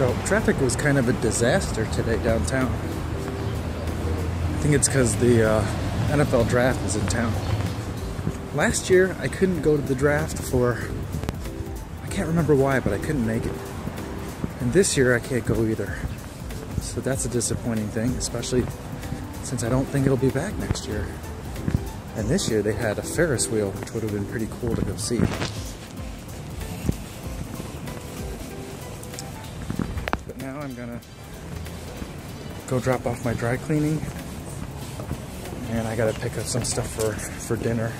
So traffic was kind of a disaster today downtown. I think it's because the uh, NFL draft is in town. Last year, I couldn't go to the draft for, I can't remember why, but I couldn't make it. And this year, I can't go either. So that's a disappointing thing, especially since I don't think it'll be back next year. And this year, they had a Ferris wheel, which would have been pretty cool to go see. I'm gonna go drop off my dry cleaning and I gotta pick up some stuff for, for dinner.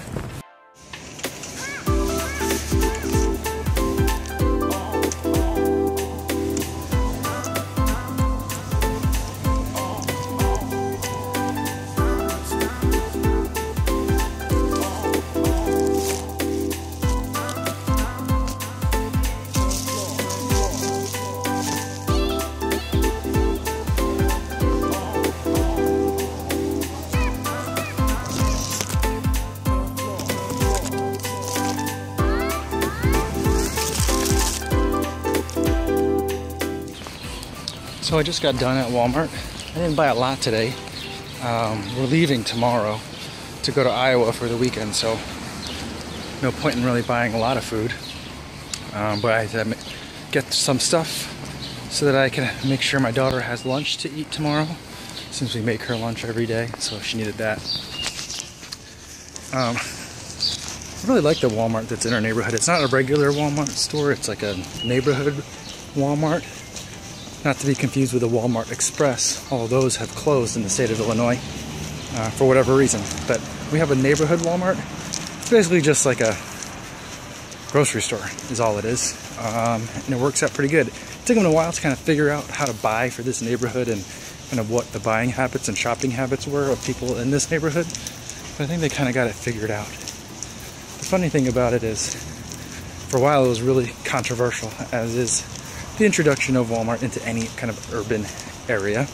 So I just got done at Walmart. I didn't buy a lot today. Um, we're leaving tomorrow to go to Iowa for the weekend, so no point in really buying a lot of food. Um, but I had get some stuff so that I can make sure my daughter has lunch to eat tomorrow, since we make her lunch every day, so she needed that. Um, I really like the Walmart that's in our neighborhood. It's not a regular Walmart store, it's like a neighborhood Walmart. Not to be confused with the Walmart Express. All those have closed in the state of Illinois uh, for whatever reason. But we have a neighborhood Walmart. It's basically just like a grocery store is all it is. Um, and it works out pretty good. It took them a while to kind of figure out how to buy for this neighborhood and kind of what the buying habits and shopping habits were of people in this neighborhood. But I think they kind of got it figured out. The funny thing about it is, for a while it was really controversial, as is the introduction of Walmart into any kind of urban area.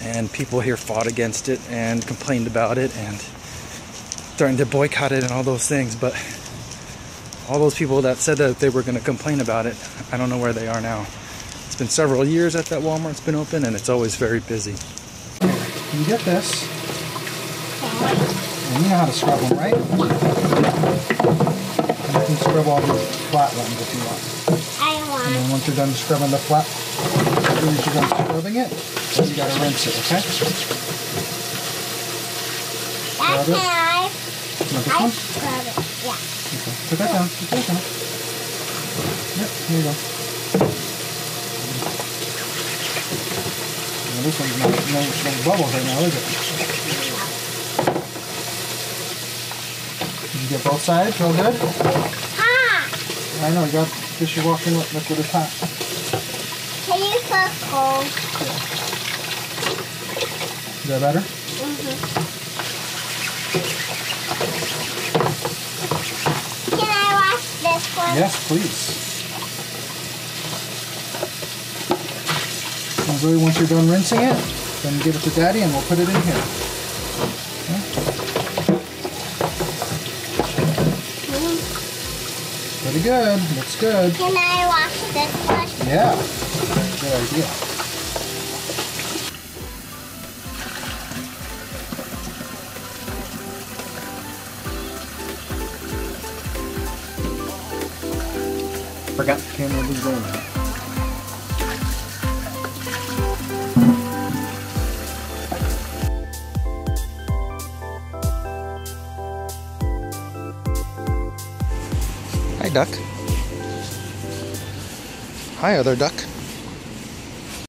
And people here fought against it and complained about it and threatened to boycott it and all those things. But all those people that said that they were going to complain about it, I don't know where they are now. It's been several years that that Walmart's been open and it's always very busy. You get this. And you know how to scrub them, right? You can scrub all these flat ones if you want. And then once you're done scrubbing the flat, as soon as you're done scrubbing it, then you gotta rinse it, okay? That's it. I, I scrub it, yeah. Okay, put that down, put that down. Yep, here you go. Now this one's not, no, no bubbles right now, is it? Did you get both sides real good? I know, you got dishwashing liquid is hot. Can you cook cold? Yeah. Is that better? Mm-hmm. Can I wash this one? Yes, please. Now, once you're done rinsing it, then give it to Daddy and we'll put it in here. Pretty good. Looks good. Can I wash this one? Yeah. Good idea. Forgot the camera was going. Hi, duck. Hi, other duck.